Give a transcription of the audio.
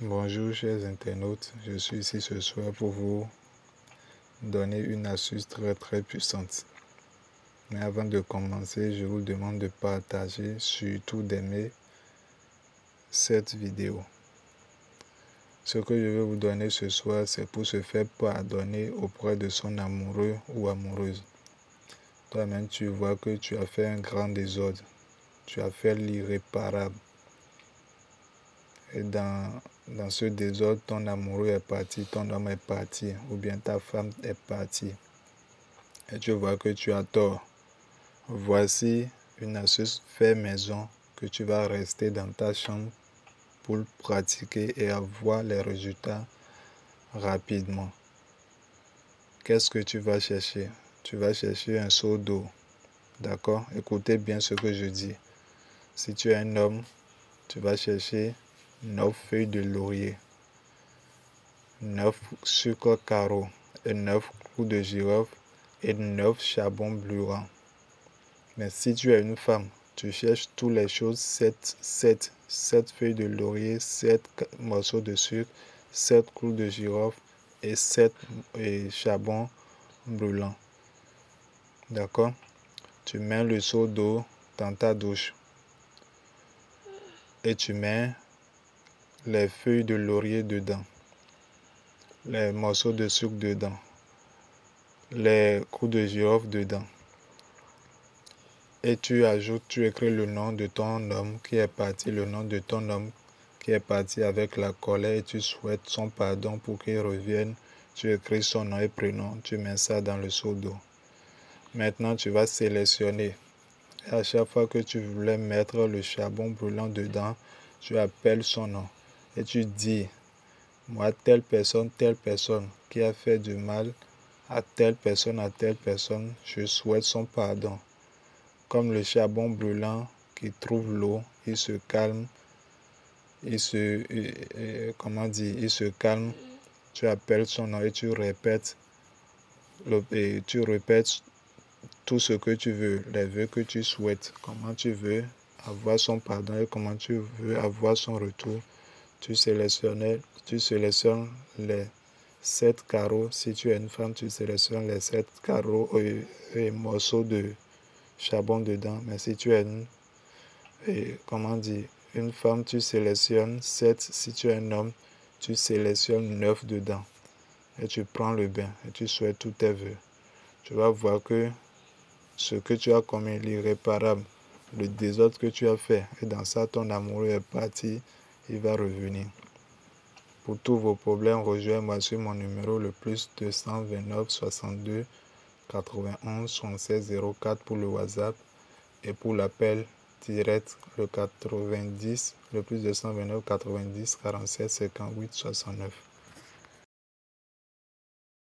Bonjour chers internautes, je suis ici ce soir pour vous donner une astuce très très puissante. Mais avant de commencer, je vous demande de partager, surtout d'aimer cette vidéo. Ce que je vais vous donner ce soir, c'est pour se faire pardonner auprès de son amoureux ou amoureuse. Toi-même, tu vois que tu as fait un grand désordre. Tu as fait l'irréparable. Et dans, dans ce désordre, ton amoureux est parti, ton homme est parti, ou bien ta femme est partie. Et tu vois que tu as tort. Voici une astuce fait maison que tu vas rester dans ta chambre pour pratiquer et avoir les résultats rapidement. Qu'est-ce que tu vas chercher? Tu vas chercher un seau d'eau. D'accord? Écoutez bien ce que je dis. Si tu es un homme, tu vas chercher 9 feuilles de laurier, 9 sucres carreaux et 9 clous de girofle et 9 charbons brûlants. Mais si tu es une femme, tu cherches toutes les choses 7, 7, 7 feuilles de laurier, 7 morceaux de sucre, 7 clous de girofle et 7 charbons brûlants. D'accord? Tu mets le seau d'eau dans ta douche et tu mets les feuilles de laurier dedans, les morceaux de sucre dedans, les coups de girofle dedans. Et tu ajoutes, tu écris le nom de ton homme qui est parti, le nom de ton homme qui est parti avec la colère et tu souhaites son pardon pour qu'il revienne. Tu écris son nom et prénom, tu mets ça dans le seau d'eau. Maintenant, tu vas sélectionner. Et à chaque fois que tu voulais mettre le charbon brûlant dedans, tu appelles son nom et tu dis, moi, telle personne, telle personne qui a fait du mal à telle personne, à telle personne, je souhaite son pardon. Comme le charbon brûlant qui trouve l'eau, il se calme, il se, comment dire, il se calme, tu appelles son nom et tu répètes, et tu répètes tout ce que tu veux, les vœux que tu souhaites, comment tu veux avoir son pardon et comment tu veux avoir son retour? Tu sélectionnes, tu sélectionnes les sept carreaux. Si tu es une femme, tu sélectionnes les sept carreaux et, morceaux de charbon dedans. Mais si tu es une, comment dire, une femme, tu sélectionnes sept. Si tu es un homme, tu sélectionnes neuf dedans. Et tu prends le bain et tu souhaites tous tes vœux. Tu vas voir que ce que tu as commis l'irréparable, le désordre que tu as fait, et dans ça, ton amoureux est parti il va revenir. Pour tous vos problèmes, rejoignez-moi sur mon numéro le plus 229 62 91 76 04 pour le WhatsApp et pour l'appel direct le 90 le plus 229 90 47 58 69.